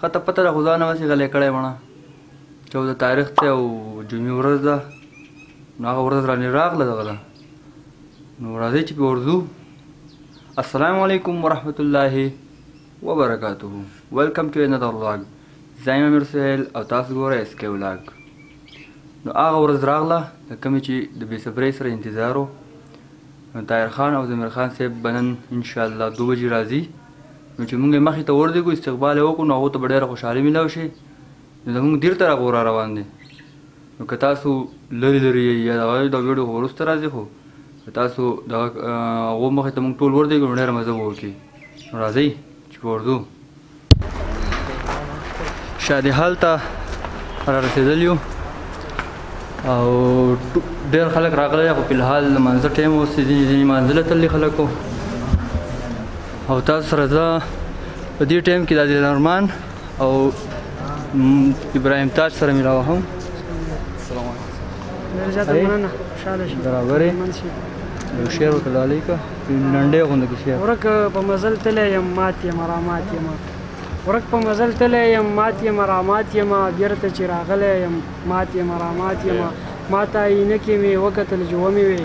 ښه ته پته ده خو ځان همسې غلی کړی مړه چوده تاریخ ته او جمعې ورځ ده نو هغه ورځ رانې راغله دغه ده نو راځئ چې په ورځو السلام علیکم ورحمت الله وبرکاته ویلکم ټو انذر ولاګ زایم امیر سهیل او تاسو ګورئ اس کې ولاګ نو هغه ورځ راغله د کومې چې د بې صبرۍ سره انتظار و نو طاهر خان او ضمیر خان صاحب بنن انشاءالله دوه بجې راځي نو چې موږ یې مخې ته وردېږو استقبال یې وکړو نو هغو ته به ډېره خوشحالي میلاو شي نو زموږ دیر طرف غورا روان دی نو که تاسو لرې لرې یې یا دغه دا ویډیو خو وروسته راځي خو که تاسو دغه هغو مخې ته موږ ټول وردېږو نو ډېره مزه به وکړي نو راځئ چې په ورځو شادي حال ته را رسېدلي یو او ډېر خلک راغلي خو په الحال د منځه ټیم اوس ځینې ځینې منځله تللي خلکو او تاسو سره زه په دې ټیم کې د عادل ارمان او ابراهیم تاج سره ملاوه هم السلام علیکم برابرې یو شعر ورته ډالۍ که لنډی غوندې کې شعر ورک په مزل تللی یم مات یم رامات یم ورک په مزل تللی یم مات یم رامات یم بیرته چې راغلی یم مات یمه را مات یمه ماته اینه کې مې وکتل جوه مې وې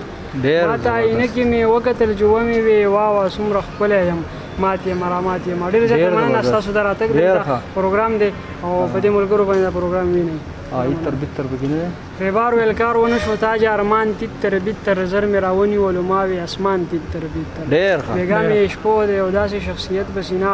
ماته اینه کې مې وکتل جوه مې وې وا وا څومره ښکلی یم مات یمه را مات یمه ډېر زیاته مننه ستاسو د راتګ دی پروګرام دی او په دې ملګرو باندې دا پروګرام وینئ آی تر بیت تر بګینه ریبار ویل کار ونه شو تاج ارمان تیت تر بیت تر زر مې راونی ولو ماوي اسمان تیت تر بیت تر ډېر ښه بیګا مې شپو دی او داسې شخصیت بسینا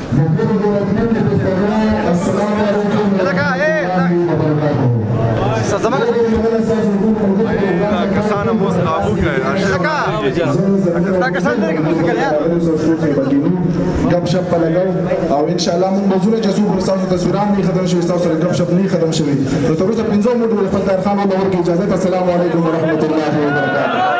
ګپ شپ په لګاو او ان شاء الله موږ بزونه چې څو پرسانو تصویران نه ختم شوي تاسو سره ګپ شپ نه ختم شوي نو تر اوسه پنځو منټو له خپل خان له ورکې اجازه ته السلام علیکم ورحمت الله وبرکاته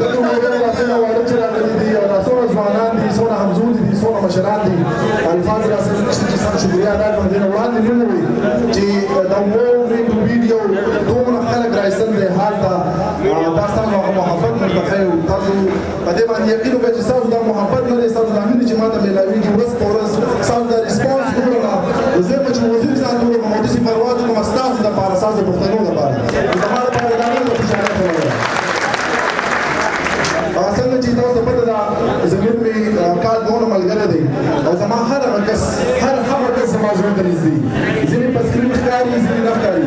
دغه ملګرو لاسونه واړه چې راغلي دي او دا څومره ځوانان دي څومره همزول دي څومره مشران دي الفاظ راسه نشته چې سم شکریا ادا کړم دې نه وړاندې مې وویل چې دا ووري په ویډیو دومره خلک راایستل دی حال ته دا سم محبت ورته ښیو تاسو په دې باندې یقین وکړئ چې ستاسو دا محبت نه دی ستاسو دا مینه چې ما ته میلاویږي ورځ په ورځ ستاسو دا ریسپانس دومره ده نو زه به چې وزیر صاحب ته وګورم او داسې پرواز وکړم ستاسو دپاره ستاسو د پښتنو دپاره نو زما دپاره دا ډېره خوشحالي خبره ده څنګه چې تاسو ته پته ده زموږ مې کال دومره ملګری دی او زما هر هغه کس هر هغه کس زما زړه ته نږدې ځینې په سکرین ښکاري ځینې نه ښکاري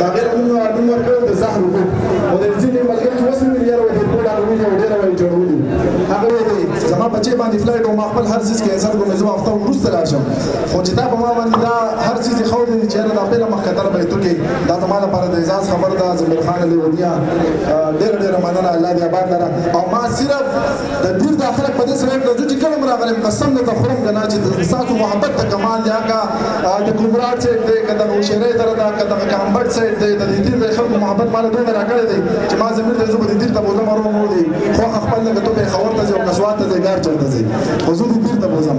دا غیر مونږ اډو ورکړ د زهر وو او د ځینې ملګر چې وسو ملي یاره وته کولا نو یو ډیر وای جوړولي هغه دی زما بچي باندې فلایټ او ما خپل هر څه کینسل کوم زما هفته وروسته لاړ شم خو چې دا په ما باندې دا هر څه خو دې چې دا په مخ کتر به تو کې دا زما لپاره د اعزاز خبر ده زمير خان له ونیا ډیر ډیر مننه الله دې آباد لره او ما صرف د پیر دا خلک په دې سره کړه چې کله هم راغلم قسم درته خورم که نه چې ستاسو محبت ته کمال دی هغه د ګمراه سیټ دی که دغه هوشیرۍ سره ده که دغه کامبټ سیټ دی د دې تیر د خلکو محبت ماله دومره راکړی دی چې ما زمیر ته زه به د تیر ته بوزم ورو مو دی خو خپل لکه ته پېښور ته ځې او کسوات ته ځې ګار چرته ځې خو زه د تیر ته بوزم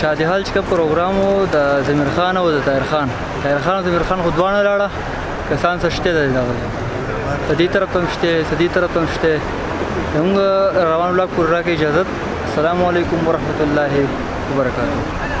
شادي حال چې پروګرام وو د زمیر خان او د طاهر خان طاهر خان او زمیر خان خو دوانه لاړه کسان څه شته دی دا د دې طرف هم شته د دې طرف هم شته موږ روان ولاګ پوره کې اجازه السلام علیکم ورحمت الله وبرکاته